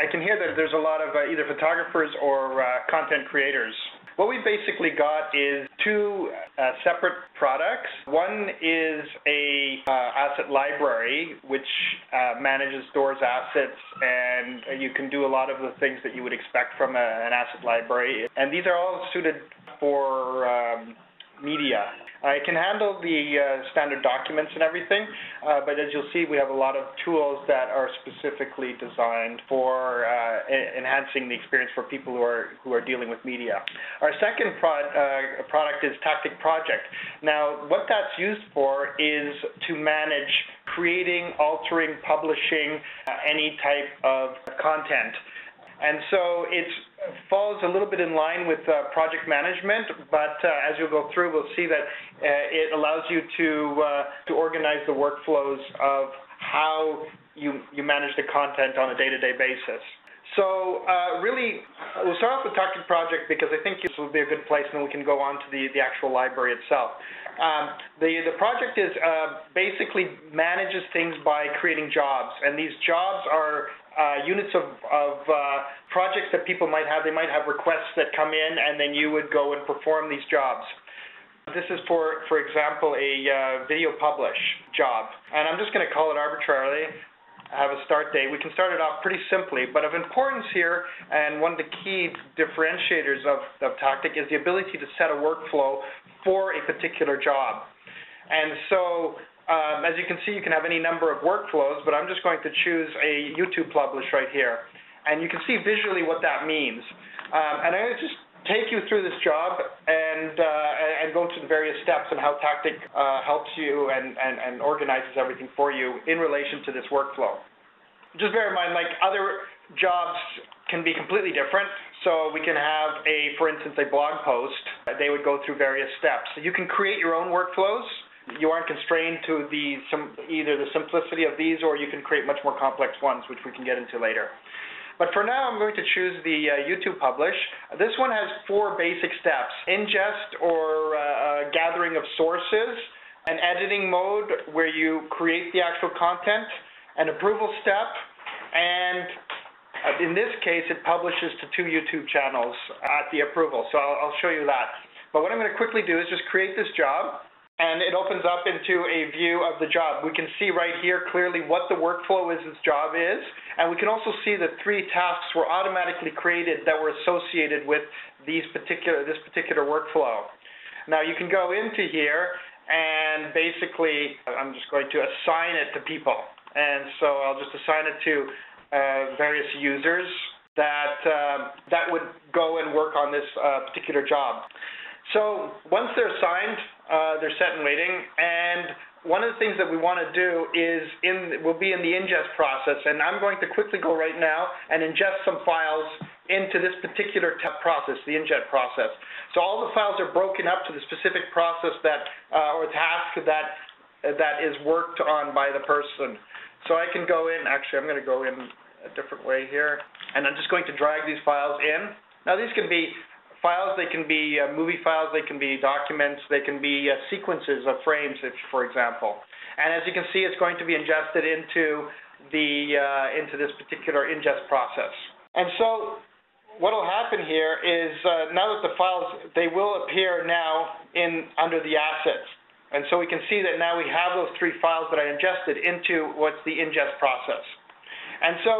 I can hear that there's a lot of uh, either photographers or uh, content creators. What we basically got is two uh, separate products. One is a uh, asset library which uh, manages stores assets, and you can do a lot of the things that you would expect from a, an asset library. And these are all suited for um, media. Uh, it can handle the uh, standard documents and everything, uh, but as you'll see, we have a lot of tools that are specifically designed for uh, enhancing the experience for people who are who are dealing with media. Our second pro- uh, product is Tactic Project. Now, what that's used for is to manage creating, altering, publishing uh, any type of content. And so it falls a little bit in line with uh, project management, but uh, as you'll go through, we'll see that uh, it allows you to uh, to organize the workflows of how you you manage the content on a day-to-day basis. So uh, really, we'll start off with Tactic Project because I think this will be a good place, and then we can go on to the, the actual library itself. Um, the the project is uh, basically manages things by creating jobs, and these jobs are uh, units of, of uh, projects that people might have. They might have requests that come in, and then you would go and perform these jobs. This is for, for example, a uh, video publish job, and I'm just going to call it arbitrarily. Have a start date. We can start it off pretty simply, but of importance here, and one of the key differentiators of, of Tactic is the ability to set a workflow for a particular job. And so um, as you can see, you can have any number of workflows, but I'm just going to choose a YouTube publish right here. And you can see visually what that means. Um, and I'm going to just take you through this job and uh, and go through the various steps and how Tactic uh, helps you and, and, and organizes everything for you in relation to this workflow. Just bear in mind, like other jobs can be completely different. So we can have a, for instance, a blog post. They would go through various steps. So you can create your own workflows you aren't constrained to the some, either the simplicity of these or you can create much more complex ones, which we can get into later. But for now, I'm going to choose the uh, YouTube publish. This one has four basic steps ingest or uh, gathering of sources, an editing mode where you create the actual content, an approval step, and uh, in this case, it publishes to two YouTube channels at the approval. So I'll, I'll show you that. But what I'm going to quickly do is just create this job and it opens up into a view of the job. We can see right here clearly what the workflow is this job is, and we can also see that three tasks were automatically created that were associated with these particular this particular workflow. Now you can go into here and basically I'm just going to assign it to people. And so I'll just assign it to uh, various users that uh, that would go and work on this uh, particular job. So once they're assigned, uh, they're set and waiting, and one of the things that we want to do is in will be in the ingest process, and I'm going to quickly go right now and ingest some files into this particular process, the ingest process. So all the files are broken up to the specific process that uh, or task that uh, that is worked on by the person. So I can go in. Actually, I'm going to go in a different way here, and I'm just going to drag these files in. Now these can be files. They can be uh, movie files. They can be documents. They can be uh, sequences of frames, if, for example. And as you can see, it's going to be ingested into the uh, into this particular ingest process. And so what will happen here is uh, now that the files they will appear now in under the assets. And so we can see that now we have those three files that I ingested into what's the ingest process. And so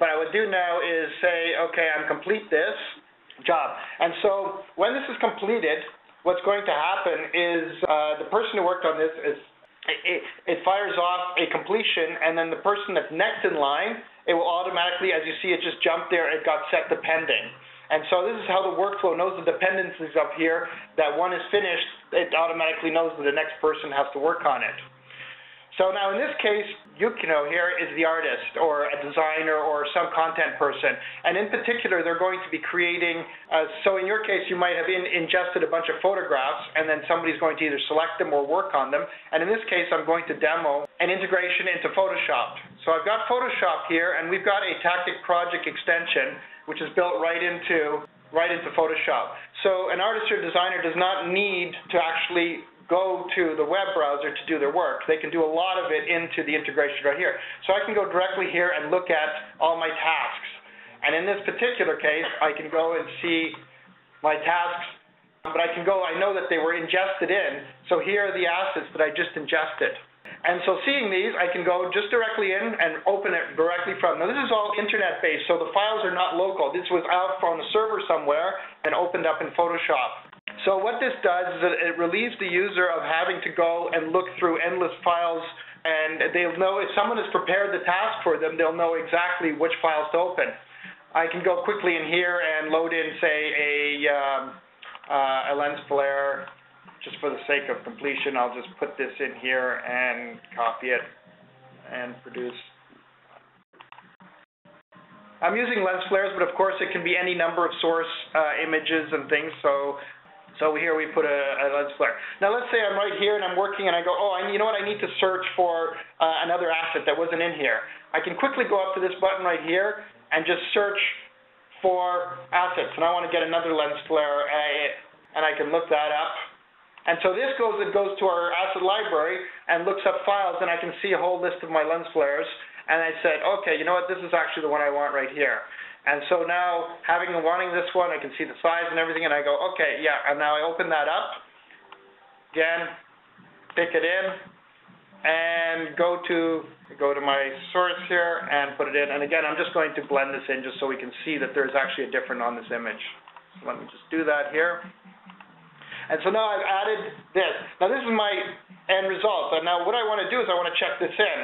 what I would do now is say, okay, I'm complete this job. And so when this is completed, what's going to happen is uh, the person who worked on this is it, it, fires off a completion, and then the person that's next in line, it will automatically, as you see, it just jumped there. It got set to pending. And so this is how the workflow knows the dependencies up here. That one is finished, it automatically knows that the next person has to work on it. So now in this case, Yukino here is the artist or a designer or some content person. And in particular, they're going to be creating, uh, so in your case, you might have in, ingested a bunch of photographs and then somebody's going to either select them or work on them. And in this case, I'm going to demo an integration into Photoshop. So I've got Photoshop here and we've got a Tactic project extension which is built right into right into Photoshop. So an artist or designer does not need to actually go to the web browser to do their work. They can do a lot of it into the integration right here. So I can go directly here and look at all my tasks. And in this particular case, I can go and see my tasks, but I can go, I know that they were ingested in, so here are the assets that I just ingested. And so seeing these, I can go just directly in and open it directly from. Now this is all internet-based, so the files are not local. This was out on a server somewhere and opened up in Photoshop. So what this does is it relieves the user of having to go and look through endless files and they'll know if someone has prepared the task for them, they'll know exactly which files to open. I can go quickly in here and load in, say, a, um, uh, a lens flare just for the sake of completion, I'll just put this in here and copy it and produce. I'm using lens flares, but of course it can be any number of source uh, images and things. So, so here we put a, a, lens flare. Now let's say I'm right here and I'm working and I go, oh, I, you know what? I need to search for uh, another asset that wasn't in here. I can quickly go up to this button right here and just search for assets. And I want to get another lens flare, uh, and I can look that up and so this goes, it goes to our asset library and looks up files, and I can see a whole list of my lens flares. And I said, okay, you know what, this is actually the one I want right here. And so now, having and wanting this one, I can see the size and everything, and I go, okay, yeah, and now I open that up. Again, pick it in, and go to go to my source here and put it in. And again, I'm just going to blend this in just so we can see that there's actually a different on this image. So let me just do that here. And so now I've added this. Now this is my end result. And now what I want to do is I want to check this in.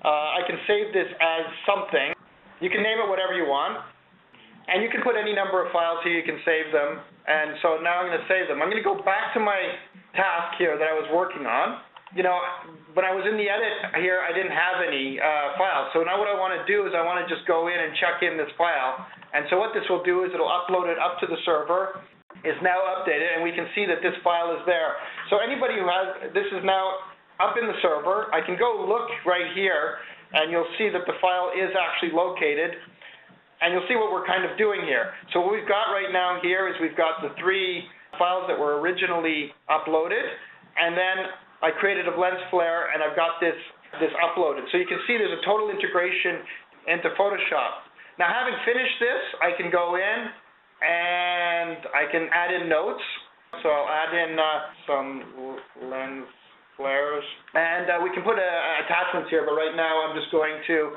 Uh, I can save this as something. You can name it whatever you want. And you can put any number of files here. You can save them. And so now I'm going to save them. I'm going to go back to my task here that I was working on. You know, when I was in the edit here, I didn't have any uh, files. So now what I want to do is I want to just go in and check in this file. And so what this will do is it'll upload it up to the server is now updated, and we can see that this file is there. So anybody who has, this is now up in the server. I can go look right here, and you'll see that the file is actually located, and you'll see what we're kind of doing here. So what we've got right now here is we've got the three files that were originally uploaded, and then I created a lens flare, and I've got this, this uploaded. So you can see there's a total integration into Photoshop. Now having finished this, I can go in and I can add in notes. So I'll add in uh, some lens flares. And uh, we can put uh, attachments here, but right now I'm just going to,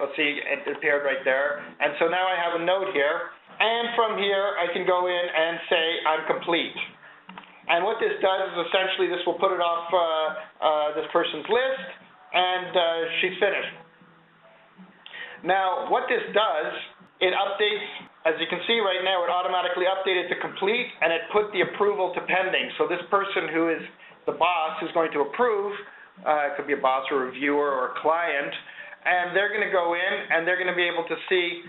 let's see, it appeared right there. And so now I have a note here. And from here, I can go in and say I'm complete. And what this does is essentially this will put it off uh, uh, this person's list, and uh, she's finished. Now, what this does, it updates as you can see right now, it automatically updated to complete, and it put the approval to pending. So this person who is the boss who's going to approve, uh, it could be a boss or a reviewer or a client, and they're going to go in and they're going to be able to see,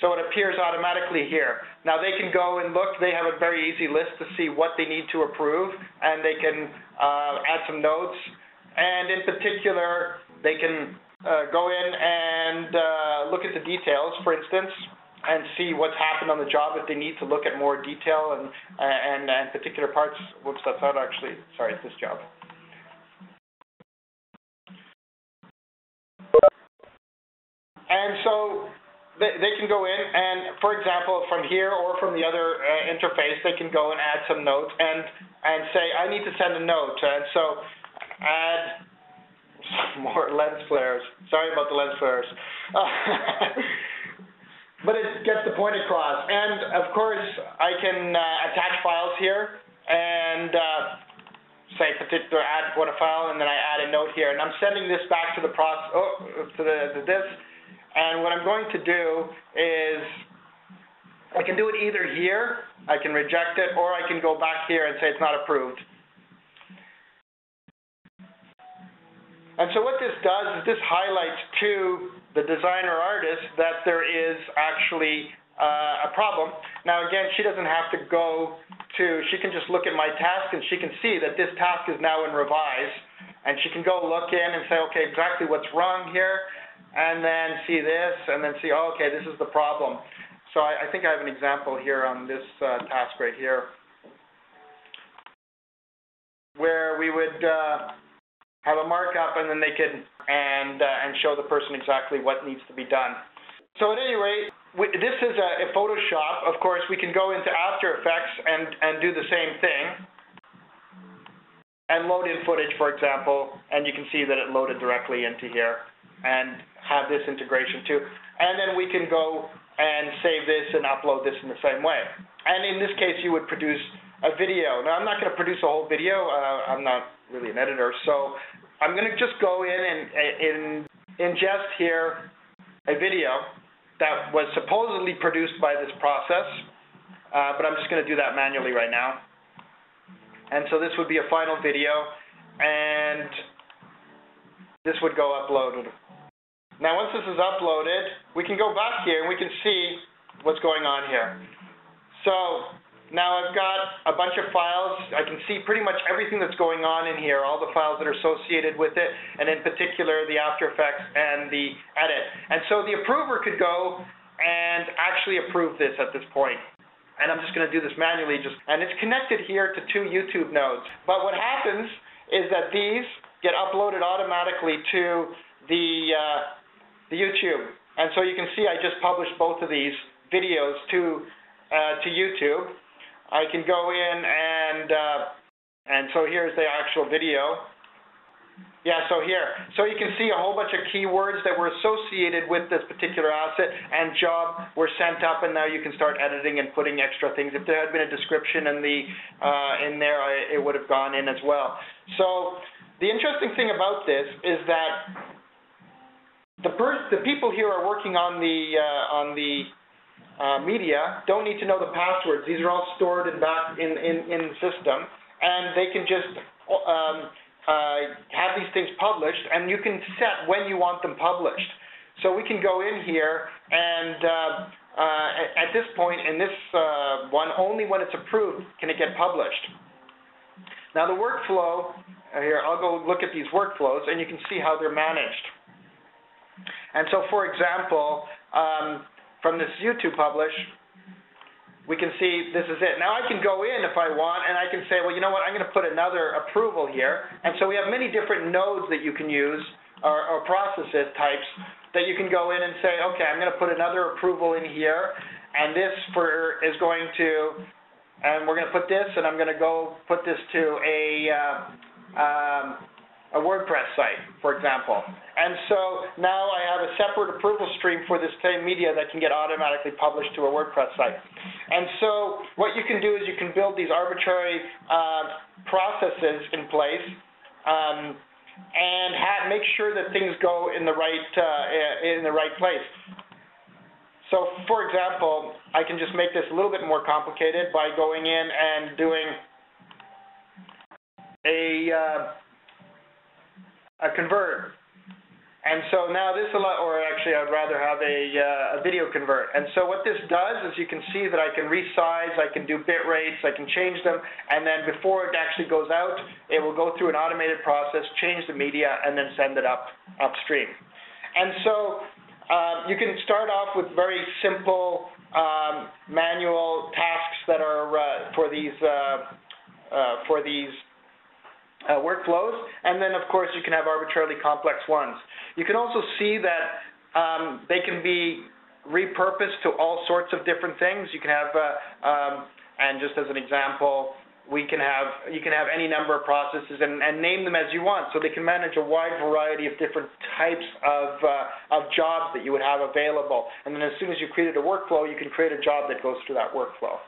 so it appears automatically here. Now they can go and look, they have a very easy list to see what they need to approve, and they can uh, add some notes, and in particular, they can uh, go in and uh, look at the details, for instance, and see what's happened on the job if they need to look at more detail and and, and particular parts. Whoops, that's not actually. Sorry, it's this job. And so they, they can go in and, for example, from here or from the other uh, interface, they can go and add some notes and and say, I need to send a note. And so add some more lens flares. Sorry about the lens flares. but it gets the point across. And of course, I can uh, attach files here and uh, say particular add what a file, and then I add a note here, and I'm sending this back to the process oh, to the this. And what I'm going to do is I can do it either here, I can reject it, or I can go back here and say it's not approved. And so what this does is this highlights to the designer artist that there is actually uh, a problem. Now again, she doesn't have to go to, she can just look at my task and she can see that this task is now in revise and she can go look in and say, okay, exactly what's wrong here and then see this and then see, oh, okay, this is the problem. So I, I think I have an example here on this uh, task right here. where we would uh, have a markup and then they could and uh, and show the person exactly what needs to be done. So at any rate, we, this is a, a Photoshop. Of course, we can go into After Effects and and do the same thing and load in footage, for example, and you can see that it loaded directly into here and have this integration too. And then we can go and save this and upload this in the same way. And in this case, you would produce a video. Now, I'm not going to produce a whole video. Uh, I'm not really an editor, so I'm going to just go in and, and ingest here a video that was supposedly produced by this process, uh, but I'm just going to do that manually right now. And so this would be a final video, and this would go uploaded. Now once this is uploaded, we can go back here and we can see what's going on here. So now I've got a bunch of files. I can see pretty much everything that's going on in here, all the files that are associated with it, and in particular the After Effects and the edit. And so the approver could go and actually approve this at this point. And I'm just going to do this manually, just and it's connected here to two YouTube nodes. But what happens is that these get uploaded automatically to the uh, the YouTube. And so you can see I just published both of these videos to uh, to YouTube. I can go in and uh, and so here's the actual video. Yeah, so here. So you can see a whole bunch of keywords that were associated with this particular asset and job were sent up, and now you can start editing and putting extra things. If there had been a description in the uh, in there, I, it would have gone in as well. So the interesting thing about this is that the the people here are working on the uh, on the uh, media don't need to know the passwords. These are all stored in back in, in, in the system, and they can just um, uh, have these things published, and you can set when you want them published. So we can go in here, and uh, uh, at this point in this uh, one, only when it's approved can it get published. Now the workflow, here I'll go look at these workflows, and you can see how they're managed. And so, for example, um, from this YouTube publish, we can see this is it. Now I can go in if I want and I can say, well, you know what, I'm going to put another approval here. And so we have many different nodes that you can use or, or processes types that you can go in and say, okay, I'm going to put another approval in here. And this for is going to, and we're going to put this, and I'm going to go put this to a uh, um, a WordPress site, for example. And so now I have a separate approval stream for this same media that can get automatically published to a WordPress site. And so what you can do is you can build these arbitrary uh, processes in place um, and have, make sure that things go in the right uh, in the right place. So, for example, I can just make this a little bit more complicated by going in and doing a uh, a converter. And so now this, or actually I'd rather have a, uh, a video convert. And so what this does is you can see that I can resize, I can do bit rates, I can change them, and then before it actually goes out, it will go through an automated process, change the media, and then send it up upstream. And so uh, you can start off with very simple um, manual tasks that are uh, for these uh, uh, for these uh, workflows, and then of course you can have arbitrarily complex ones. You can also see that um, they can be repurposed to all sorts of different things. You can have, uh, um, and just as an example, we can have you can have any number of processes and, and, name them as you want, so they can manage a wide variety of different types of uh, of jobs that you would have available. And then as soon as you created a workflow, you can create a job that goes through that workflow.